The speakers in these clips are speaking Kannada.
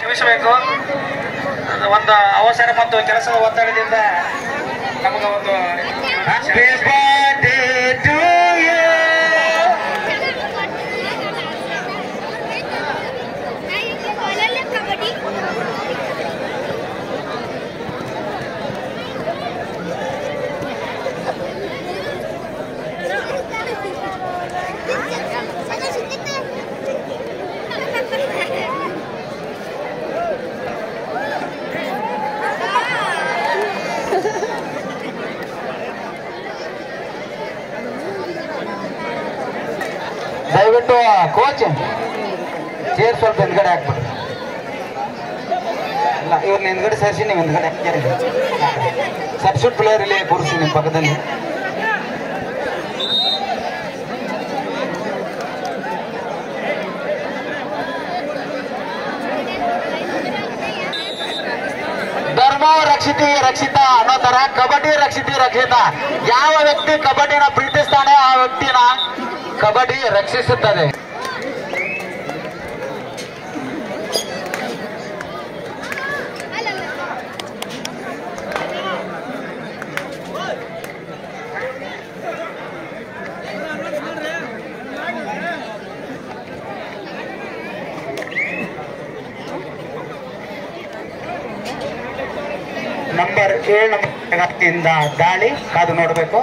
ಕ್ಷಮಿಸಬೇಕು. ಒಂದು ಅವಸರ ಮತ್ತು ಕೆಲಸದ ಒತ್ತಡದಿಂದ ನಮಗೆ ಒಂದು ಕೋಚ್ ಚೇರ್ ಸ್ವಲ್ಪ ಹಿಂದ್ಗಡೆ ಹಾಕ್ಬಿಡ್ರಿ. ಇಲ್ಲ ಇವ್ರನ್ನ ಹಿಂದ್ಗಡೆ ಸೇರಿಸಿ, ನೀವು ಹಿಂದ್ಗಡೆ ಹಾಕ್ತೀರಿ ಸಬ್ಸ್ಟಿಟ್ಯೂಟ್ ಪ್ಲೇಯರ್ ಇಲ್ಲಿ ಕೂರಿಸಿ ನಿಮ್ಮ ಪಕ್ಕದಲ್ಲಿ. ರಕ್ಷಿತಿ, ರಕ್ಷಿತ ಅನ್ನೋ ತರ, ಕಬಡ್ಡಿ, ರಕ್ಷಿತಿ, ರಕ್ಷಿತ. ಯಾವ ವ್ಯಕ್ತಿ ಕಬಡ್ಡಿನ ಪ್ರೀತಿಸ್ತಾನೆ, ಆ ವ್ಯಕ್ತಿನ ಕಬಡ್ಡಿ ರಕ್ಷಿಸುತ್ತದೆ. ನಂಬರ್ ಏಳು ದಾಳಿ ಅದು ನೋಡಬೇಕು.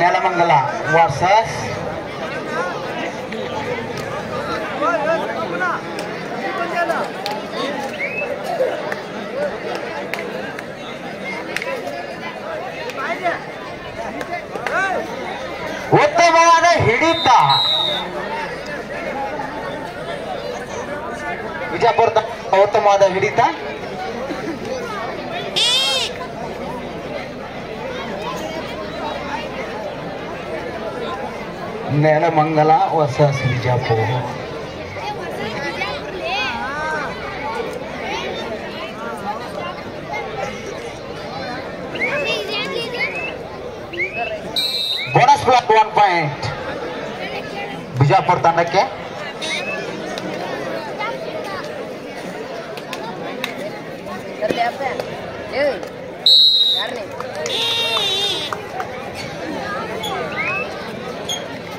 ನೆಲಮಂಗಲ ವರ್ಸಸ್ ಉತ್ತಮವಾದ ಹಿಡಿತ. ವಿಜಯಪುರ ಉತ್ತಮವಾದ ಹಿಡಿತ. Nelamangala versus Vijayapura bonus block one point Bijapur ತಂಡಕ್ಕೆ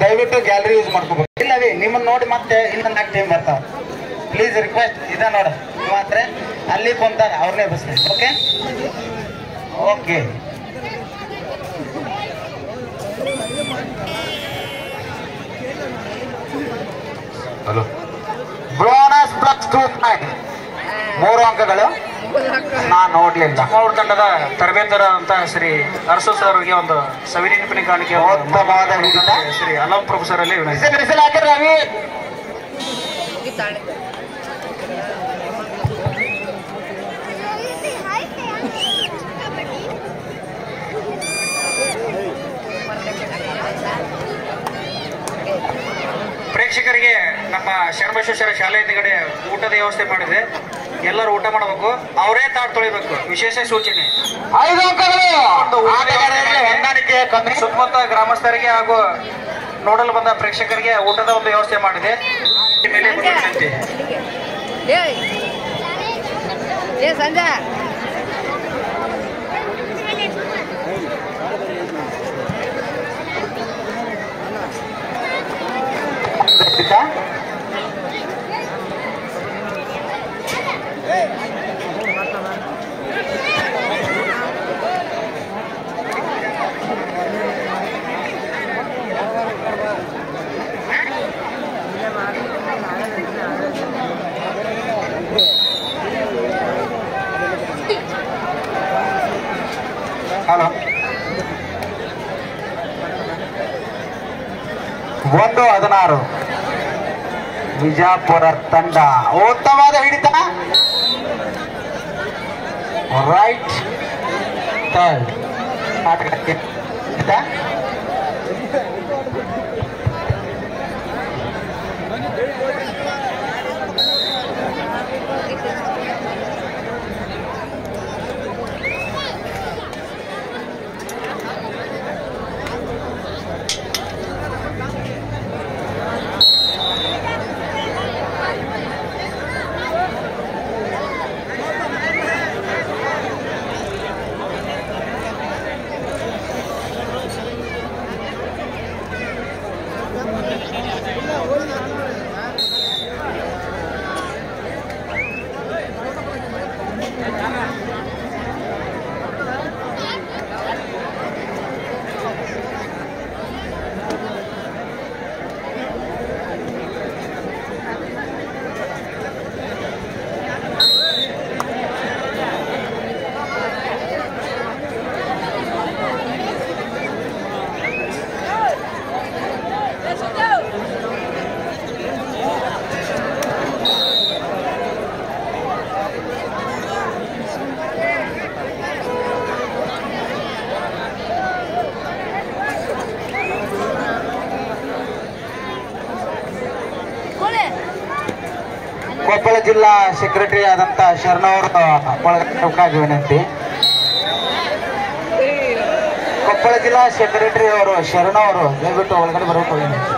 ದಯವಿಟ್ಟು ಗ್ಯಾಲರಿ ಯೂಸ್ ಮಾಡ್ಕೋಬೇಕು. ಇಲ್ಲವೇ ನಿಮ್ಮನ್ನ ನೋಡಿ ಮತ್ತೆ ಇನ್ನೊಂದು ನಾಲ್ಕು ಟೈಮ್ ಬರ್ತಾವ. ಪ್ಲೀಸ್ ರಿಕ್ವೆಸ್ಟ್ ಇದ ನೋಡ. ಮಾತ್ರ ಅಲ್ಲಿ ಕುಂತಾರ ಅವ್ರನ್ನೇ bus okay okay hello bonus plus two point ಮೂರು ಅಂಕಗಳು. ನಾನ್ ನೋಡ್ಲಿಲ್ಲ. ಚಿಕ್ಕಮಗಳೂರು ತಂಡದ ತರಬೇತರ ಅಂತ ಶ್ರೀ ಅರಸು ಸರ್ ಅವರಿಗೆ ಒಂದು ಸವಿನೆನಪಿನ ಕಾಣಿಕೆ ಉತ್ತಮವಾದ ಹಿಡಿತ. ಶ್ರೀ ಅಲಂ ಪ್ರೊಫೆಸರ್ ಅಲ್ಲಿ ಪ್ರೇಕ್ಷಕರಿಗೆ ನಮ್ಮ ಶರ್ಮೇಶ್ವರ ಶಾಲೆ ಎದುರುಗಡೆ ಊಟದ ವ್ಯವಸ್ಥೆ ಮಾಡಿದೆ. ಎಲ್ಲರೂ ಊಟ ಮಾಡಬೇಕು. ಅವರೇ ತಾಟ್ ತೊಳಿಬೇಕು. ವಿಶೇಷ ಸೂಚನೆ. ಹೊಂದಾಣಿಕೆ ಕಮ್ಮಿ. ಸುತ್ತಮುತ್ತ ಗ್ರಾಮಸ್ಥರಿಗೆ ಹಾಗೂ ನೋಡಲು ಬಂದ ಪ್ರೇಕ್ಷಕರಿಗೆ ಊಟದ ಒಂದು ವ್ಯವಸ್ಥೆ ಮಾಡಿದೆ. ಸಂಜೆ. ಒಂದು ಹದಿನಾರು. ವಿಜಾಪುರ ತಂಡ. ಉತ್ತಮವಾದ ಹಿಡಿತ. ರೈಟ್ ಥರ್ಡ್ ಆಟಗಾರಕ್ಕೆ ಕೊಪ್ಪಳ ಜಿಲ್ಲಾ ಸೆಕ್ರೆಟರಿ ಆದಂತ ಕೊಪ್ಪಳ ವಿನಂತಿ. ಕೊಪ್ಪಳ ಜಿಲ್ಲಾ ಸೆಕ್ರೆಟರಿ ಅವರು ಶರಣವರು ದಯವಿಟ್ಟು ಒಳಗಡೆ ಬರಬೇಕು ವಿನಂತಿ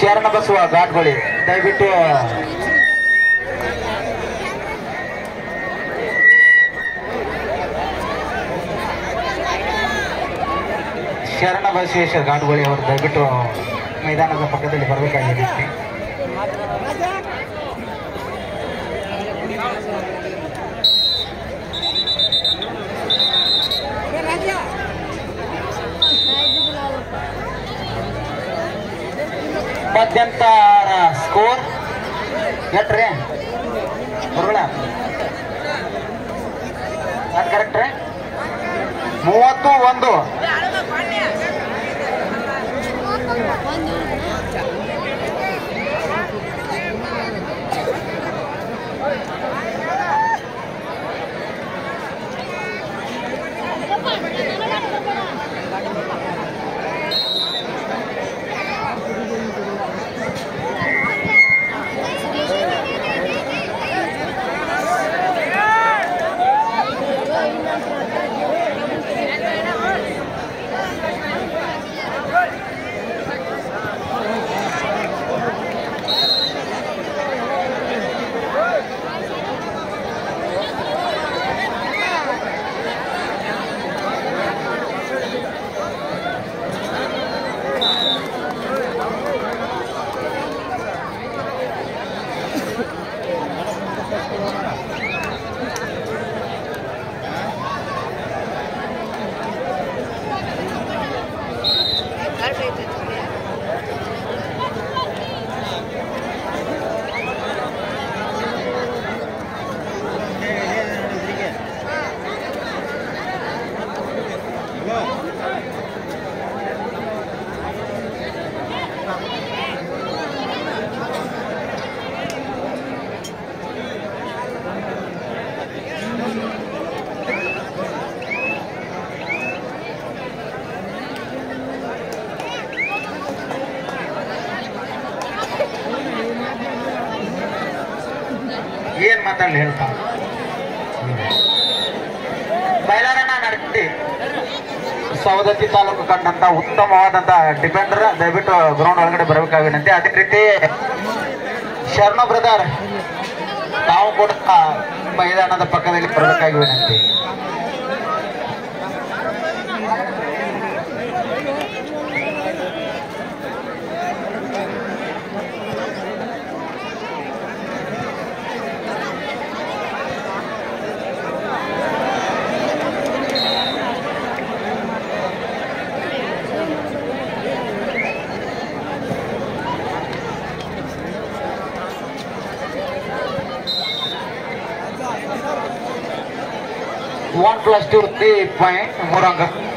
ಶರಣ ಬಸವ ಘಾಟ್ಗೊಳಿ. ದಯವಿಟ್ಟು ಶರಣ ಬಸವೇಶ್ವರ ಘಾಟ್ಗೊಳಿ ಅವರು ದಯವಿಟ್ಟು ಮೈದಾನದ ಪಕ್ಕದಲ್ಲಿ ಬರಬೇಕಾಗಿದೆ. ಸ್ಕೋರ್ ಎಟ್ರಿ ಬರೋಣ ಅದು ಕರೆಕ್ಟ್ ರೀ? ಮೂವತ್ತು ಒಂದು. ಏನ್ ಹೇಳ್ತಾರೆ ಮೈಲಾರಣ್ಣ ನಡತಿ. ಸವದತ್ತಿ ತಾಲೂಕು ಕಂಡಂತ ಉತ್ತಮವಾದಂತ ಡಿಫೆಂಡರ್ ದಯವಿಟ್ಟು ಗ್ರೌಂಡ್ ಒಳಗಡೆ ಬರಬೇಕಾಗಿ ವಿನಂತಿ ಅದೇ ರೀತಿ ಶರ್ಮ ಬ್ರದರ್ ತಾವು ಕೂಡ ಮೈದಾನದ ಪಕ್ಕದಲ್ಲಿ ಬರಬೇಕಾಗಿ ವಿನಂತಿ ಒನ್ ಪ್ಲಸ್ ಟು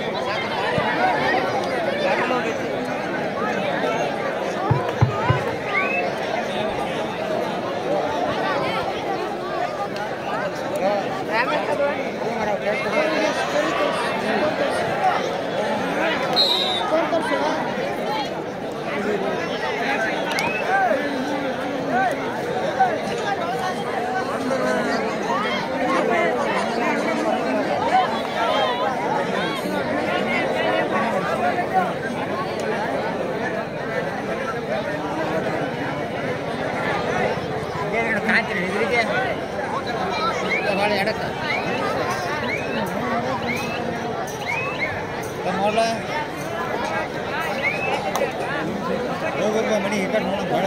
ತ್ರೀ ಹೋಗ್ಬೇಕು ಮನೆ ಈ ಕಡೆ ಬೇಡ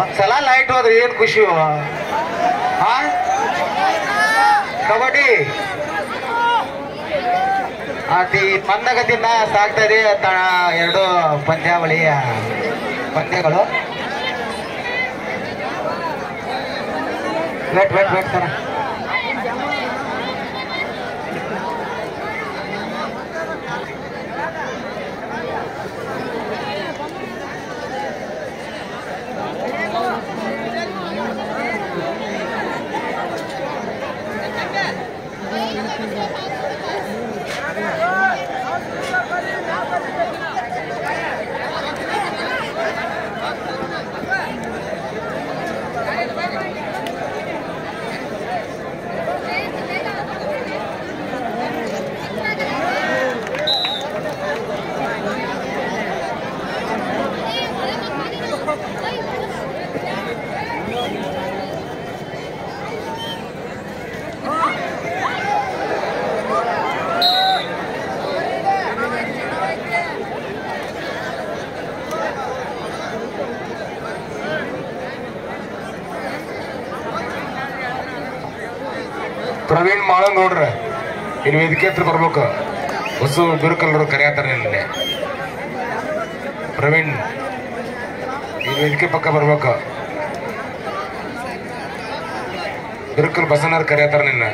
ಒಂದ್ಸಲ ಲೈಟ್ ಹೋದ್ರೆ ಏನ್ ಖುಷಿ? ಕಬಡ್ಡಿ? ಅತಿ ಮಂದಗತಿಯಿಂದ ಸಾಕ್ತಾ ಇದೆ ಎರಡು ಪಂದ್ಯಾವಳಿಯ ಪಂದ್ಯಗಳು. Wait wait wait sir Praveen Malang ನೋಡ್ರ. ಇಲ್ಲಿ ವೇದಿಕೆ ಹತ್ರ ಬರ್ಬೇಕು. ಹೊಸು ಬಿರುಕಲ್ರು ಕರೆಯತ್ತಾರ ನಿನ್ನೆ ಪ್ರವೀಣ್ ಈ ವೇದಿಕೆ ಪಕ್ಕ ಬರ್ಬೇಕು. ಬಿರುಕಲ್ ಬಸನರ್ ಕರೆಯತ್ತಾರ ನಿನ್ನ.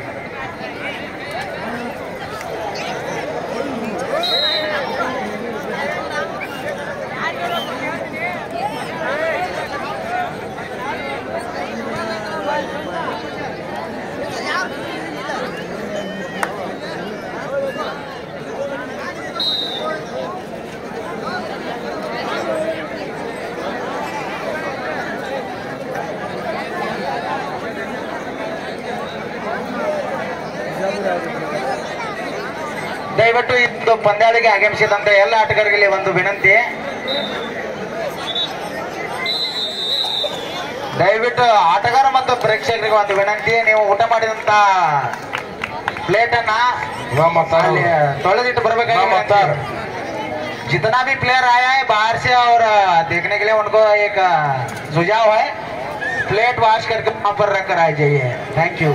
ದಯವಿಟ್ಟು ಇಂದು ಪಂದ್ಯಾವಳಿಗೆ ಆಗಮಿಸಿದಂತ ಎಲ್ಲ ಆಟಗಾರರಿಗೆ ಒಂದು ವಿನಂತಿ ದಯವಿಟ್ಟು ಆಟಗಾರ ಮತ್ತು ಪ್ರೇಕ್ಷಕರಿಗೆ ಒಂದು ವಿನಂತಿ ನೀವು ಊಟ ಮಾಡಿದಂತ ಪ್ಲೇಟ್ ಅನ್ನ ಇವಾಗ ಮತ್ತಾರು ಅಲ್ಲಿ ತೊಳೆದಿಟ್ಟು ಇವಾಗ ಬರ್ಬೇಕಾಗಿ ಮತ್ತಾರು जितना भी प्लेयर आया है बाहर से और देखने के लिए उनको एक सुझाव है प्लेट वॉश करके वहां पर रख कर आ जाइए थैंक यू